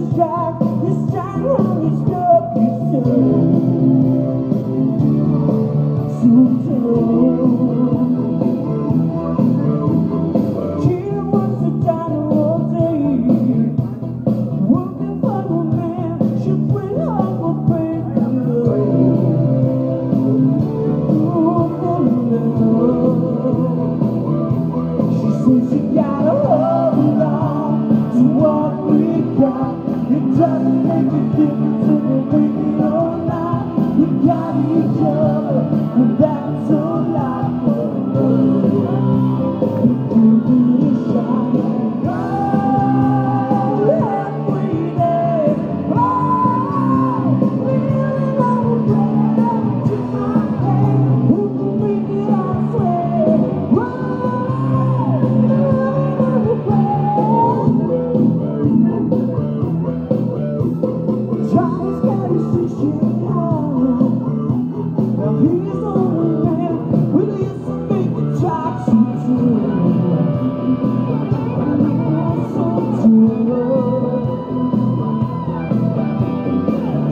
distracted. I each other.